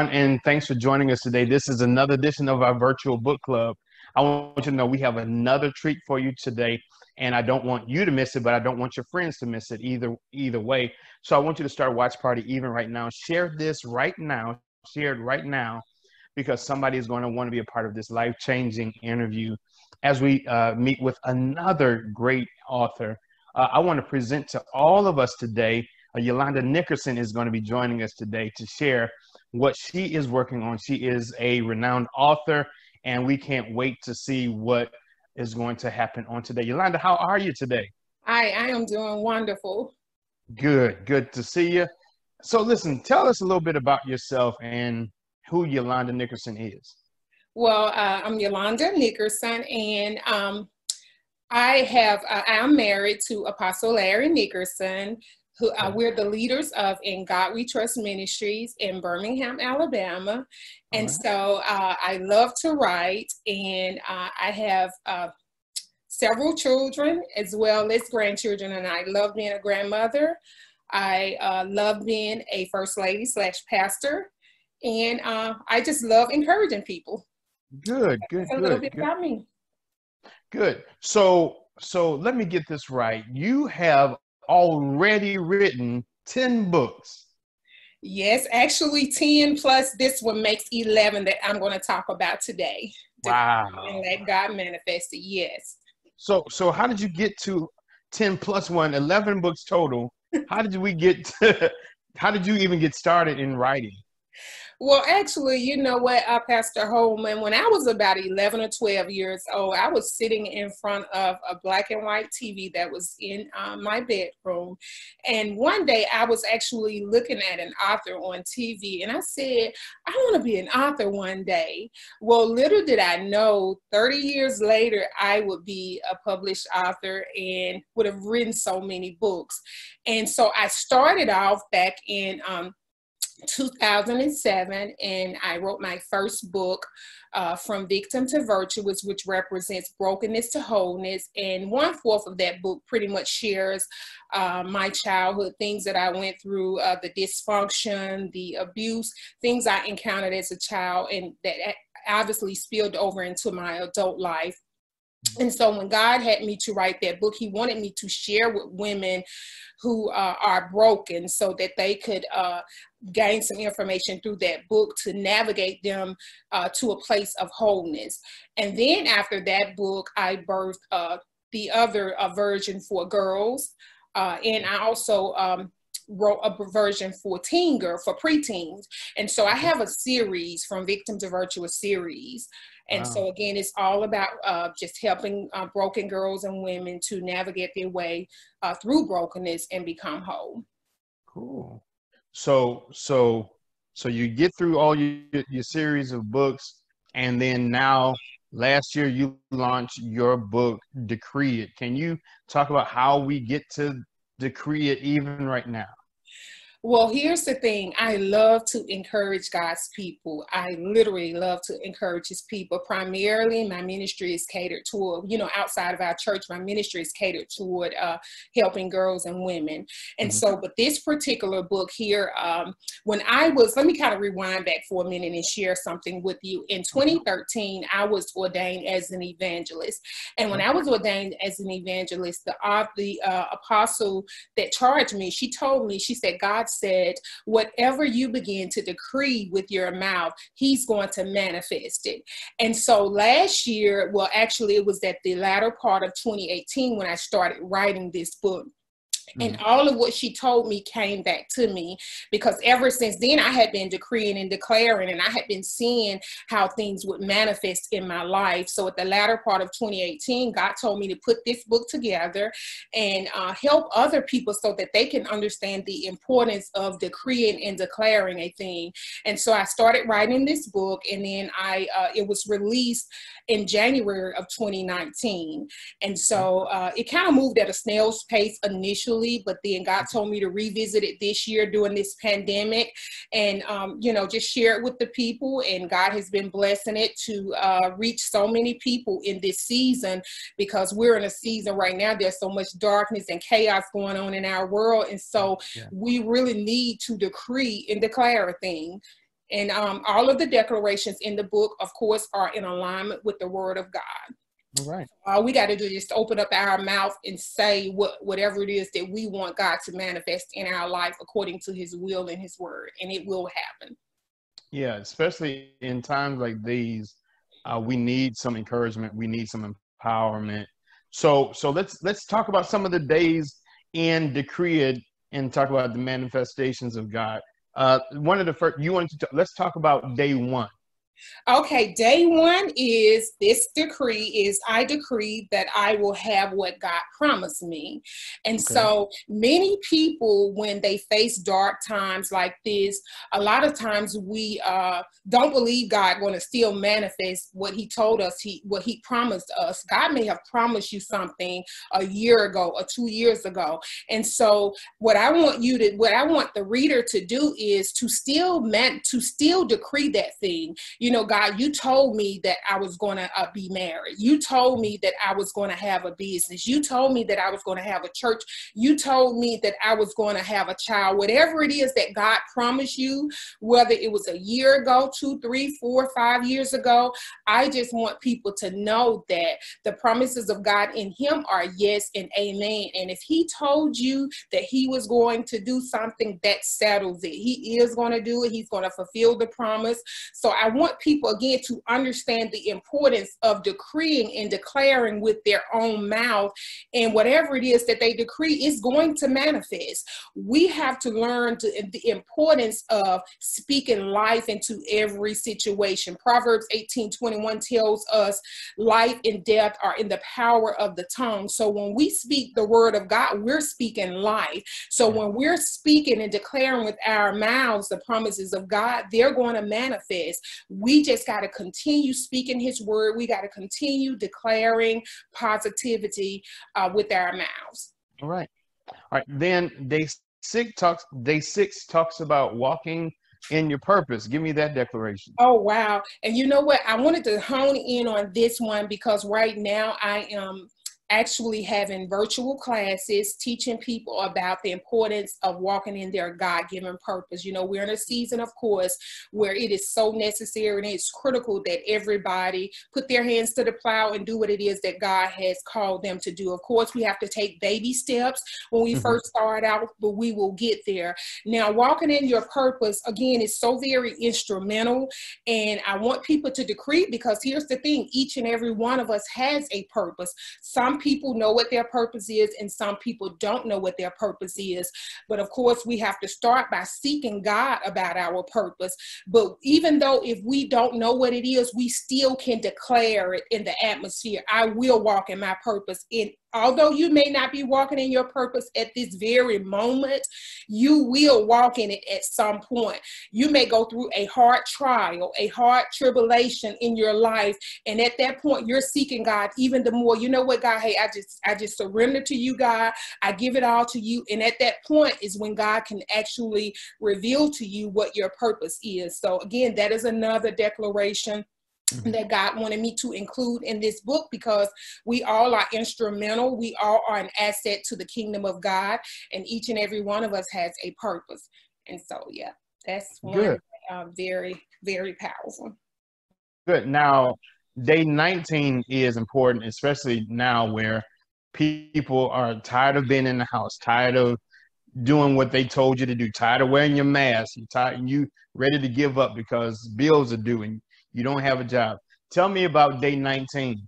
and thanks for joining us today. This is another edition of our virtual book club. I want you to know we have another treat for you today, and I don't want you to miss it, but I don't want your friends to miss it either. Either way, so I want you to start watch party even right now. Share this right now. Share it right now, because somebody is going to want to be a part of this life changing interview as we uh, meet with another great author. Uh, I want to present to all of us today. Uh, Yolanda Nickerson is going to be joining us today to share what she is working on. She is a renowned author, and we can't wait to see what is going to happen on today. Yolanda, how are you today? Hi, I am doing wonderful. Good, good to see you. So, listen, tell us a little bit about yourself and who Yolanda Nickerson is. Well, uh, I'm Yolanda Nickerson, and um, I have uh, I'm married to Apostle Larry Nickerson who uh, we're the leaders of in God We Trust Ministries in Birmingham, Alabama. And right. so uh, I love to write, and uh, I have uh, several children as well as grandchildren, and I love being a grandmother. I uh, love being a first lady slash pastor, and uh, I just love encouraging people. Good, good, That's a good. little bit good. about me. Good. So, so let me get this right. You have already written 10 books. Yes, actually 10 plus this one makes 11 that I'm going to talk about today. Wow. And let God manifest it. Yes. So so how did you get to 10 plus 1 11 books total? How did we get to how did you even get started in writing? Well, actually, you know what, uh, Pastor Hollman, when I was about 11 or 12 years old, I was sitting in front of a black and white TV that was in uh, my bedroom. And one day I was actually looking at an author on TV and I said, I want to be an author one day. Well, little did I know 30 years later, I would be a published author and would have written so many books. And so I started off back in um, 2007 and I wrote my first book, uh, From Victim to Virtuous, which represents brokenness to wholeness. And one fourth of that book pretty much shares uh, my childhood, things that I went through, uh, the dysfunction, the abuse, things I encountered as a child, and that obviously spilled over into my adult life. And so when God had me to write that book, He wanted me to share with women who uh, are broken so that they could uh, gain some information through that book to navigate them uh, to a place of wholeness. And then after that book, I birthed uh, the other uh, version for girls. Uh, and I also um, wrote a version for teen girl for preteens and so i have a series from victim to virtuous series and wow. so again, it's all about uh, just helping uh, broken girls and women to navigate their way uh, through brokenness and become whole. Cool. So so so you get through all your your series of books, and then now last year you launched your book decree it can you talk about how we get to decree it even right now well, here's the thing. I love to encourage God's people. I literally love to encourage his people. Primarily, my ministry is catered toward, you know, outside of our church, my ministry is catered toward uh, helping girls and women. And mm-hmm. so, but this particular book here, um, when I was, let me kind of rewind back for a minute and share something with you. In 2013, I was ordained as an evangelist. And when I was ordained as an evangelist, the, uh, the uh, apostle that charged me, she told me, she said, God said, whatever you begin to decree with your mouth, He's going to manifest it. And so last year, well, actually, it was at the latter part of 2018 when I started writing this book. And mm-hmm. all of what she told me came back to me because ever since then I had been decreeing and declaring and I had been seeing how things would manifest in my life. So at the latter part of 2018, God told me to put this book together and uh, help other people so that they can understand the importance of decreeing and declaring a thing. And so I started writing this book and then I uh, it was released in January of 2019. And so uh, it kind of moved at a snail's pace initially but then God told me to revisit it this year during this pandemic and, um, you know, just share it with the people. And God has been blessing it to uh, reach so many people in this season because we're in a season right now, there's so much darkness and chaos going on in our world. And so yeah. we really need to decree and declare a thing And um, all of the declarations in the book, of course, are in alignment with the Word of God. All right. All we got to do is just open up our mouth and say what whatever it is that we want God to manifest in our life according to His will and His word, and it will happen. Yeah, especially in times like these, uh, we need some encouragement. We need some empowerment. So, so let's let's talk about some of the days in decreed and talk about the manifestations of God. Uh, one of the first you wanted to talk, let's talk about day one. Okay, day one is this decree is I decree that I will have what God promised me. And okay. so many people, when they face dark times like this, a lot of times we uh, don't believe God going to still manifest what he told us, he what he promised us. God may have promised you something a year ago or two years ago. And so what I want you to, what I want the reader to do is to still meant to still decree that thing. You know, God, you told me that I was going to uh, be married. You told me that I was going to have a business. You told me that I was going to have a church. You told me that I was going to have a child. Whatever it is that God promised you, whether it was a year ago, two, three, four, five years ago, I just want people to know that the promises of God in Him are yes and amen. And if He told you that He was going to do something, that settles it. He is going to do it. He's going to fulfill the promise. So I want people again to understand the importance of decreeing and declaring with their own mouth and whatever it is that they decree is going to manifest. We have to learn to, the importance of speaking life into every situation. Proverbs 18 21 tells us life and death are in the power of the tongue. So when we speak the word of god we're speaking life. So when we're speaking and declaring with our mouths the promises of god they're going to manifest we just got to continue speaking his word. We got to continue declaring positivity uh, with our mouths. All right. All right. Then day six talks, day six talks about walking in your purpose. Give me that declaration. Oh, wow. And you know what? I wanted to hone in on this one because right now I am actually having virtual classes teaching people about the importance of walking in their God-given purpose. You know, we're in a season, of course, where it is so necessary and it's critical that everybody put their hands to the plow and do what it is that God has called them to do. Of course, we have to take baby steps when we mm-hmm. first start out, but we will get there. Now, walking in your purpose, again, is so very instrumental. And I want people to decree because here's the thing each and every one of us has a purpose. Some people know what their purpose is and some people don't know what their purpose is. But of course, we have to start by seeking God about our purpose. But even though if we don't know what it is, we still can declare it in the atmosphere. I will walk in my purpose in although you may not be walking in your purpose at this very moment, you will walk in it at some point. You may go through a hard trial, a hard tribulation in your life, and at that point you're seeking God even the more. You know what, God, hey, I just I just surrender to you, God. I give it all to you. And at that point is when God can actually reveal to you what your purpose is. So again, that is another declaration. That God wanted me to include in this book because we all are instrumental. We all are an asset to the kingdom of God, and each and every one of us has a purpose. And so, yeah, that's one uh, very, very powerful. Good. Now, day 19 is important, especially now where people are tired of being in the house, tired of doing what they told you to do, tired of wearing your mask, you're tired, you ready to give up because bills are due and you don't have a job. Tell me about day 19.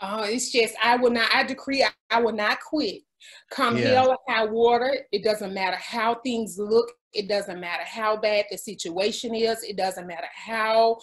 Oh, it's just I will not. I decree I, I will not quit. Come yeah. hell or high water. It doesn't matter how things look. It doesn't matter how bad the situation is. It doesn't matter how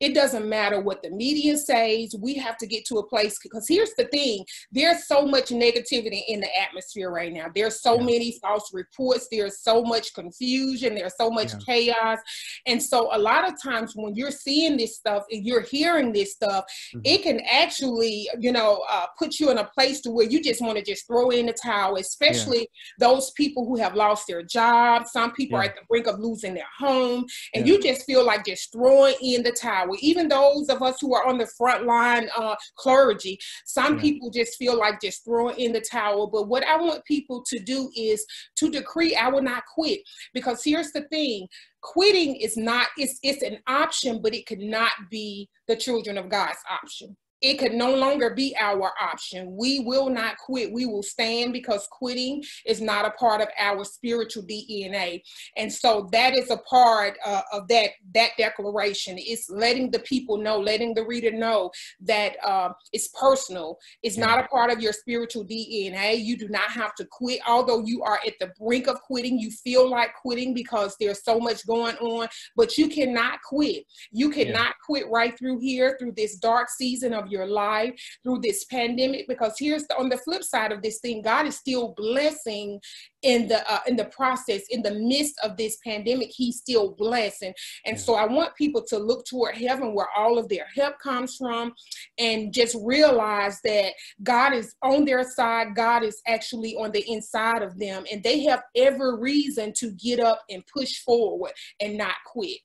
it doesn't matter what the media says. We have to get to a place because here's the thing there's so much negativity in the atmosphere right now. There's so yeah. many false reports. There's so much confusion. There's so much yeah. chaos. And so, a lot of times when you're seeing this stuff and you're hearing this stuff, mm-hmm. it can actually, you know, uh, put you in a place to where you just want to just throw in the towel, especially yeah. those people who have lost their jobs. Some people people yeah. are at the brink of losing their home, and yeah. you just feel like just throwing in the towel. Even those of us who are on the front line uh, clergy, some yeah. people just feel like just throwing in the towel. But what I want people to do is to decree, I will not quit. Because here's the thing quitting is not it's it's an option but it could not be the children of god's option it could no longer be our option. We will not quit. We will stand because quitting is not a part of our spiritual DNA. And so that is a part uh, of that that declaration. It's letting the people know, letting the reader know that uh, it's personal. It's not a part of your spiritual DNA. You do not have to quit, although you are at the brink of quitting. You feel like quitting because there's so much going on, but you cannot quit. You cannot yeah. quit right through here through this dark season of your life through this pandemic because here's the, on the flip side of this thing god is still blessing in the uh, in the process in the midst of this pandemic he's still blessing. And so i want people to look toward heaven where all of their help comes from and just realize that god is on their side god is actually on the inside of them and they have every reason to get up and push forward and not quit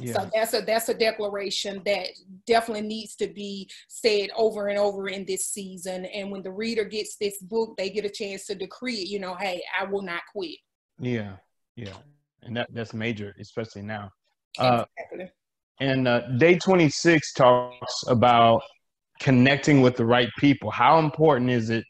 yeah. So that's a that's a declaration that definitely needs to be said over and over in this season. And when the reader gets this book, they get a chance to decree it. You know, hey, I will not quit. Yeah, yeah, and that that's major, especially now. Uh, exactly. And uh, day twenty six talks about connecting with the right people. How important is it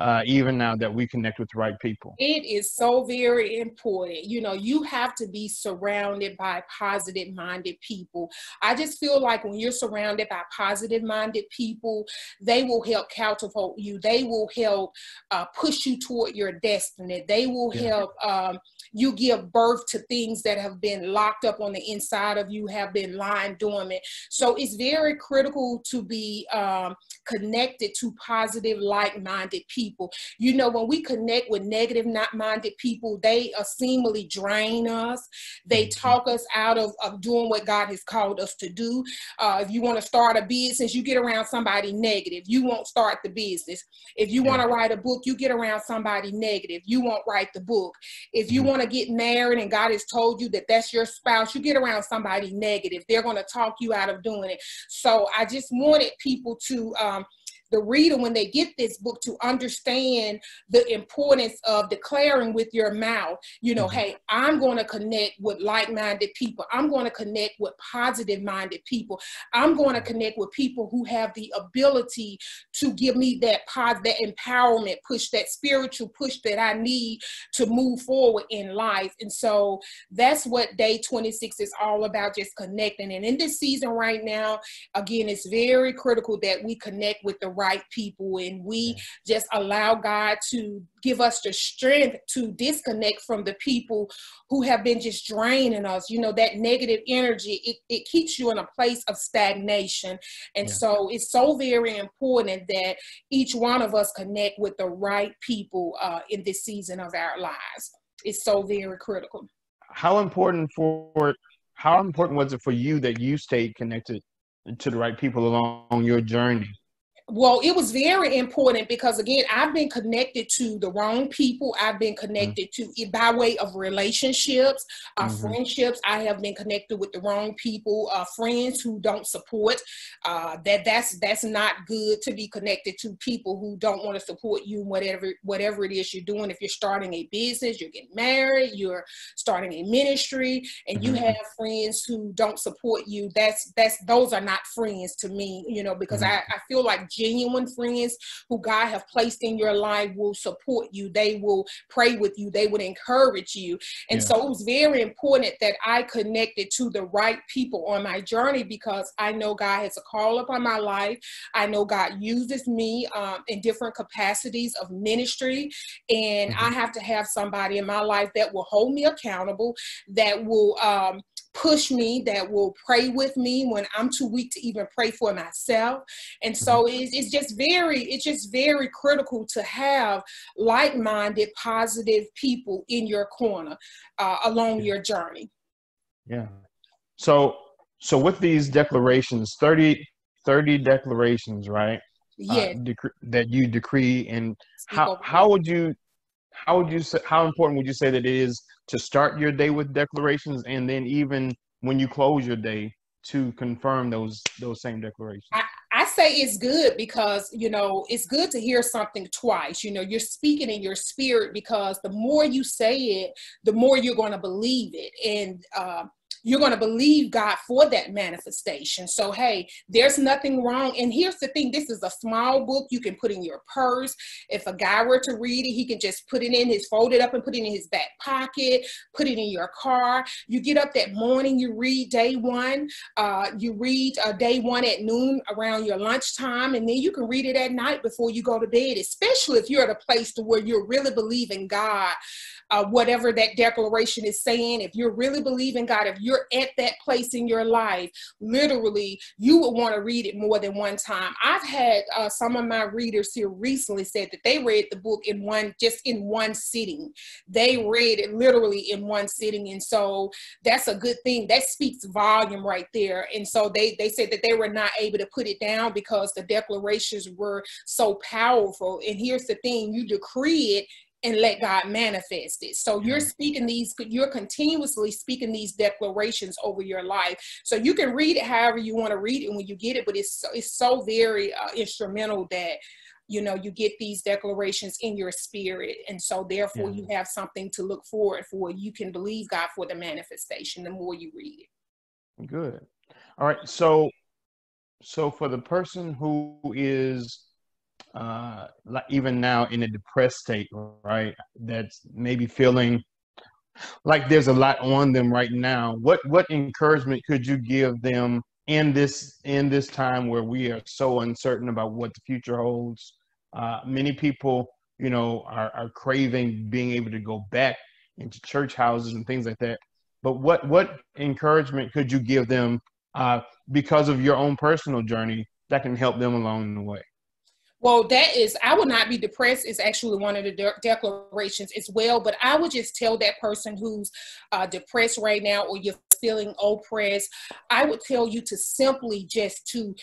uh, even now that we connect with the right people. It is so very important. You know, you have to be surrounded by positive minded people. I just feel like when you're surrounded by positive minded people, they will help catapult you, they will help uh, push you toward your destiny, they will yeah. help um, you give birth to things that have been locked up on the inside of you, have been lying dormant. So it's very critical to be um, connected to positive, like minded people. You know, when we connect with negative, not minded people, they uh, seemingly drain us, they mm-hmm. talk us out of, of doing what God has called us to do. Uh, if you want to start a business, you get around somebody negative, you won't start the business. If you want to write a book, you get around somebody negative, you won't write the book. If you mm-hmm. want to get married and God has told you that that's your spouse, you get around somebody negative, they're going to talk you out of doing it. So I just wanted people to um, the reader when they get this book to understand the importance of declaring with your mouth you know mm-hmm. hey i'm going to connect with like-minded people. I'm going to connect with positive minded people. I'm going to connect with people who have the ability to give me that positive that empowerment push that spiritual push that i need to move forward in life. And so that's what day 26 is all about just connecting. And in this season right now again it's very critical that we connect with the right people and we just allow God to give us the strength to disconnect from the people who have been just draining us. You know, that negative energy, it, it keeps you in a place of stagnation. And yeah. so it's so very important that each one of us connect with the right people uh, in this season of our lives. It's so very critical. How important for how important was it for you that you stayed connected to the right people along your journey? Well, it was very important because again, I've been connected to the wrong people. I've been connected mm-hmm. to by way of relationships, uh, mm-hmm. friendships. I have been connected with the wrong people, uh, friends who don't support. Uh, that that's that's not good to be connected to people who don't want to support you, whatever whatever it is you're doing. If you're starting a business, you're getting married, you're starting a ministry, and mm-hmm. you have friends who don't support you. That's that's those are not friends to me, you know, because mm-hmm. I, I feel like genuine friends who God have placed in your life will support you. They will pray with you. They would encourage you. And yeah. so it was very important that I connected to the right people on my journey because I know God has a call upon my life. I know God uses me um, in different capacities of ministry. And mm-hmm. I have to have somebody in my life that will hold me accountable, that will um, push me, that will pray with me when I'm too weak to even pray for myself. And so mm-hmm. it's, it's just very, it's just very critical to have like-minded, positive people in your corner uh, along your journey. Yeah. So, so with these declarations, 30, 30 declarations, right? Uh, yeah. Uh, dec- that you decree and how, how would you how would you say how important would you say that it is to start your day with declarations and then even when you close your day to confirm those those same declarations? I, I say it's good because you know it's good to hear something twice. You know you're speaking in your spirit because the more you say it the more you're going to believe it. And uh, you're going to believe God for that manifestation. So, hey, there's nothing wrong. And here's the thing this is a small book you can put in your purse. If a guy were to read it, he can just put it in his, fold it up and put it in his back pocket, put it in your car. You get up that morning, you read day one, uh, you read uh, day one at noon around your lunchtime, and then you can read it at night before you go to bed, especially if you're at a place to where you're really believing God uh, whatever that declaration is saying, if you're really believing God, if you're at that place in your life, literally, you would want to read it more than one time. I've had uh, some of my readers here recently said that they read the book in one, just in one sitting. They read it literally in one sitting. And so that's a good thing. That speaks volume right there. And so they, they said that they were not able to put it down because the declarations were so powerful. And here's the thing you decree it and let God manifest it. So you're speaking these, you're continuously speaking these declarations over your life. So you can read it however you want to read it when you get it, but it's so, it's so very uh, instrumental that you know you get these declarations in your spirit, and so therefore yeah. you have something to look forward for. You can believe God for the manifestation the more you read it. Good. All right. So so for the person who is uh, like even now in a depressed state, right? That's maybe feeling like there's a lot on them right now. What what encouragement could you give them in this in this time where we are so uncertain about what the future holds? Uh, many people, you know, are, are craving being able to go back into church houses and things like that. But what what encouragement could you give them uh, because of your own personal journey that can help them along the way? Well, that is, I would not be depressed, is actually one of the de- declarations as well. But I would just tell that person who's uh, depressed right now or you're feeling oppressed, I would tell you to simply just to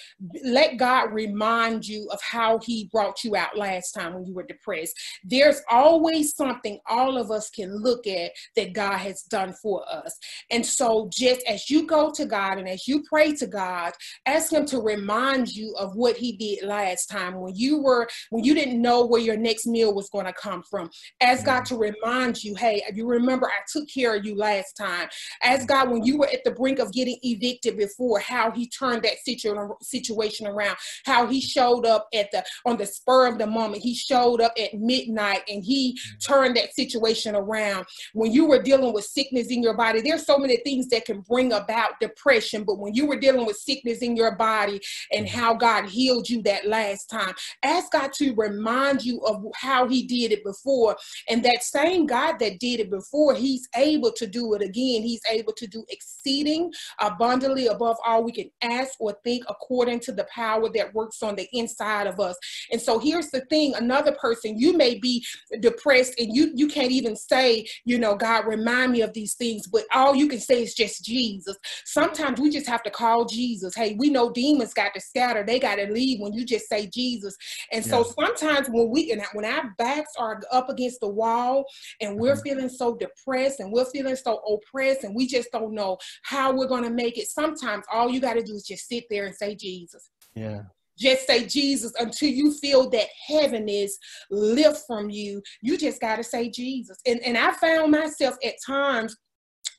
let God remind you of how he brought you out last time when you were depressed. There's always something all of us can look at that God has done for us. And so just as you go to God and as you pray to God, ask him to remind you of what he did last time when you were when you didn't know where your next meal was going to come from. Ask God mm-hmm. to remind you, hey, you remember I took care of you last time. Ask God when you were at the brink of getting evicted before, how he turned that situ- situation around, how he showed up at the on the spur of the moment. He showed up at midnight and he turned that situation around. When you were dealing with sickness in your body, there's so many things that can bring about depression, but when you were dealing with sickness in your body and mm-hmm. how God healed you that last time, ask God to remind you of how he did it before. And that same God that did it before, he's able to do it again. He's able to do exceeding abundantly above all we can ask or think according to the power that works on the inside of us. And so here's the thing, another person, you may be depressed and you you can't even say, you know, God remind me of these things, but all you can say is just Jesus. Sometimes we just have to call Jesus. Hey, we know demons got to scatter. They got to leave when you just say Jesus. And yeah. so sometimes when we and when our backs are up against the wall and we're mm-hmm. feeling so depressed and we're feeling so oppressed and we just don't know how we're going to make it. Sometimes all you got to do is just sit there and say Jesus. Yeah. Just say Jesus until you feel that heaviness lift from you. You just got to say Jesus. And, and I found myself at times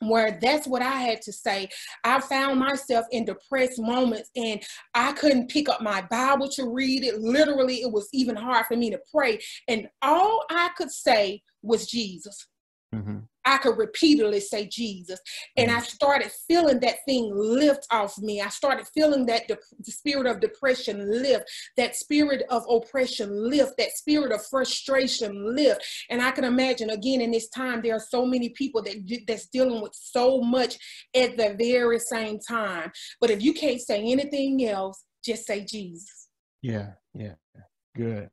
where that's what I had to say. I found myself in depressed moments and I couldn't pick up my Bible to read it. Literally, it was even hard for me to pray. And all I could say was Jesus. Mm-hmm. I could repeatedly say Jesus. And I mm-hmm. started feeling that thing lift off me. I started feeling that de- the spirit of depression lift, that spirit of oppression lift, that spirit of frustration lift. And I can imagine again in this time, there are so many people that that's dealing with so much at the very same time. But if you can't say anything else, just say Jesus. Yeah, yeah, good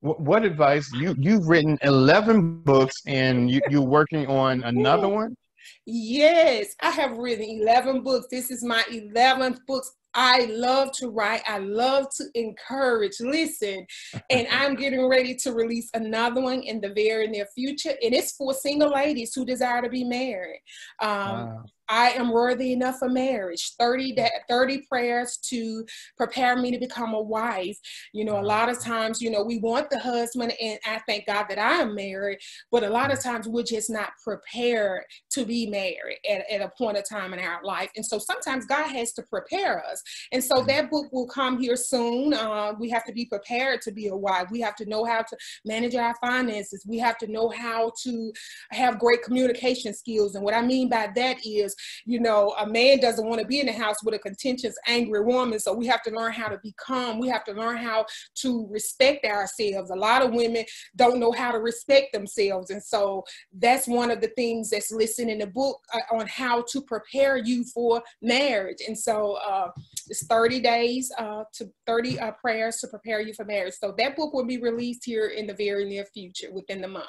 what advice you you've written 11 books and you, you're working on another one yes i have written 11 books this is my 11th book I love to write. I love to encourage. Listen, and I'm getting ready to release another one in the very near future, and it's for single ladies who desire to be married. Um, wow. I am worthy enough for marriage. 30, 30 prayers to prepare me to become a wife. You know, a lot of times, you know, we want the husband, and I thank God that I am married, but a lot of times we're just not prepared to be married at, at a point of time in our life. And so sometimes God has to prepare us. And so that book will come here soon. Uh, we have to be prepared to be a wife. We have to know how to manage our finances. We have to know how to have great communication skills. And what I mean by that is you know, a man doesn't want to be in the house with a contentious, angry woman. So we have to learn how to be calm. We have to learn how to respect ourselves. A lot of women don't know how to respect themselves. And so that's one of the things that's listed in the book uh, on how to prepare you for marriage. And so uh, it's 30 days uh, to 30 uh, prayers to prepare you for marriage. So that book will be released here in the very near future within the month.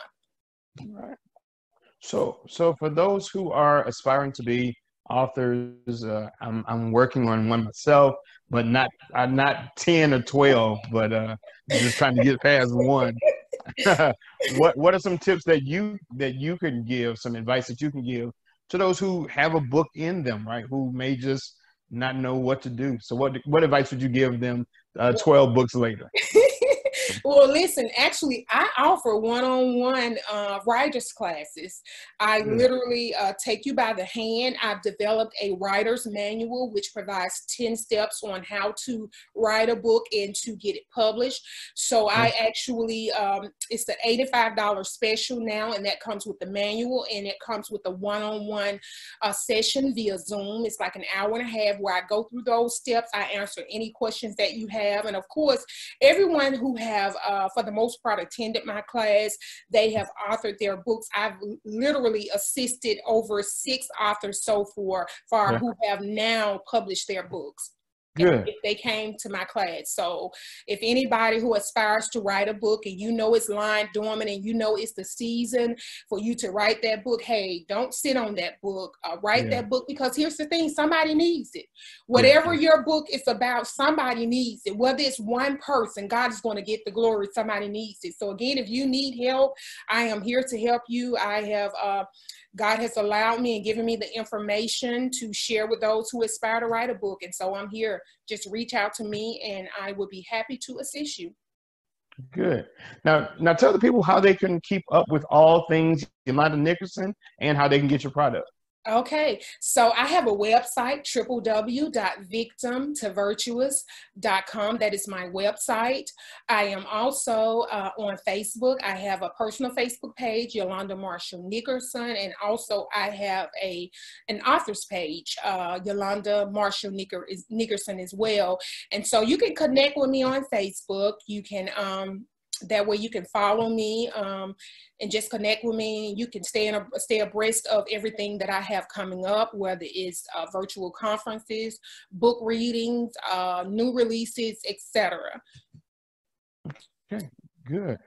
All right. So, so for those who are aspiring to be authors, uh, I'm I'm working on one myself, but not I'm not ten or twelve, but uh, just trying to get past one. what what are some tips that you that you can give? Some advice that you can give to those who have a book in them, right? Who may just not know what to do. So, what what advice would you give them? Uh, Twelve books later. well, listen, actually, I offer one on one writers classes. I mm. literally uh, take you by the hand. I've developed a writer's manual, which provides 10 steps on how to write a book and to get it published. So mm. I actually, um, it's the $85 special now, and that comes with the manual and it comes with a one on one session via Zoom. It's like an hour and a half where I go through those steps. I answer any questions that you have. And of course, everyone who has have, uh, for the most part, attended my class. They have authored their books. I've literally assisted over six authors so far, far yeah. who have now published their books. Good. If they came to my class. So if anybody who aspires to write a book and you know it's lying dormant and you know it's the season for you to write that book, hey, don't sit on that book. Uh, write yeah. that book because here's the thing: somebody needs it. Whatever yeah. your book is about, somebody needs it. Whether it's one person, God is going to get the glory. Somebody needs it. So again, if you need help, I am here to help you. I have. Uh, God has allowed me and given me the information to share with those who aspire to write a book. And so I'm here. Just reach out to me and I will be happy to assist you. Good. Now, now tell the people how they can keep up with all things Yolanda Nickerson and how they can get your product. Okay, so I have a website, www.victimtovirtuous.com. That is my website. I am also uh, on Facebook. I have a personal Facebook page, Yolanda Marshall Nickerson, and also I have a an author's page, uh, Yolanda Marshall Nicker, Nickerson as well. And so you can connect with me on Facebook. You can um, that way you can follow me um, and just connect with me. You can stay in stay abreast of everything that I have coming up, whether it's uh, virtual conferences, book readings, uh, new releases, etc. Okay, good.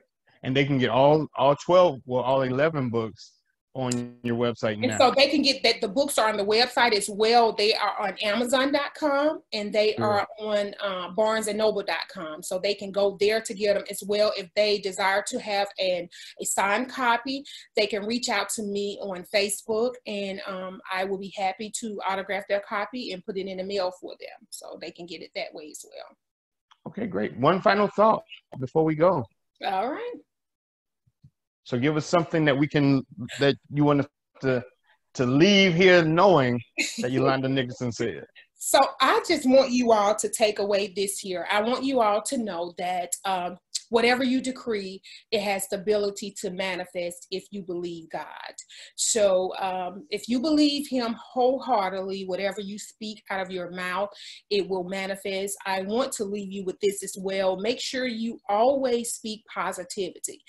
And they can get all all twelve, well, all eleven books on your website now. And so they can get that the books are on the website as well. They are on Amazon.com and they are on uh, BarnesandNoble.com. So they can go there to get them as well. If they desire to have an a signed copy, they can reach out to me on Facebook and um, I will be happy to autograph their copy and put it in the mail for them. So they can get it that way as well. Okay, great. One final thought before we go. All right. So give us something that we can that you want to to leave here knowing that Yolanda Nickerson said. So I just want you all to take away this here. I want you all to know that um, whatever you decree, it has the ability to manifest if you believe God. So um, if you believe Him wholeheartedly, whatever you speak out of your mouth, it will manifest. I want to leave you with this as well. Make sure you always speak positivity.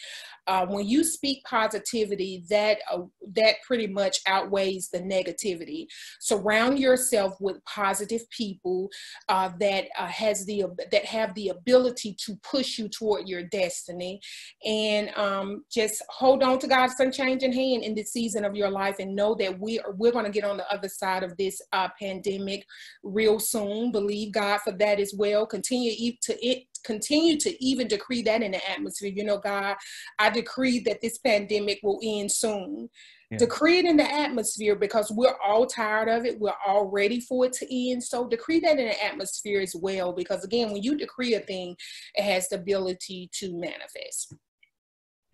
Uh, when you speak positivity, that uh, that pretty much outweighs the negativity. Surround yourself with positive people uh, that uh, has the that have the ability to push you toward your destiny. And um, just hold on to God's unchanging hand in this season of your life and know that we are, we're going to get on the other side of this uh, pandemic real soon. Believe God for that as well. Continue to it continue to even decree that in the atmosphere. You know, God, I decree that this pandemic will end soon. Yeah. Decree it in the atmosphere because we're all tired of it. We're all ready for it to end. So decree that in the atmosphere as well. Because again, when you decree a thing, it has the ability to manifest.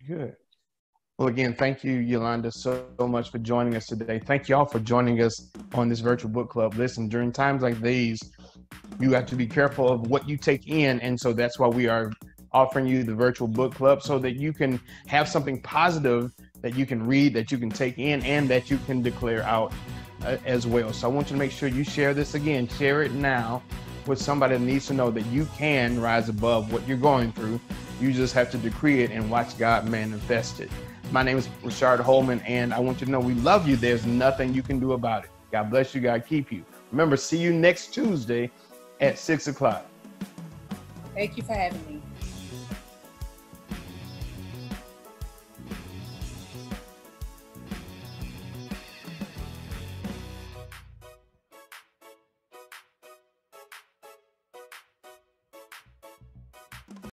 Good. Well, again, thank you, Yolanda, so, so much for joining us today. Thank you all for joining us on this virtual book club. Listen, during times like these, you have to be careful of what you take in. And so that's why we are offering you the virtual book club so that you can have something positive that you can read, that you can take in, and that you can declare out uh, as well. So I want you to make sure you share this again. Share it now with somebody that needs to know that you can rise above what you're going through. You just have to decree it and watch God manifest it. My name is Rashard Hollman, and I want you to know we love you. There's nothing you can do about it. God bless you. God keep you. Remember, see you next Tuesday at 6 o'clock. Thank you for having me.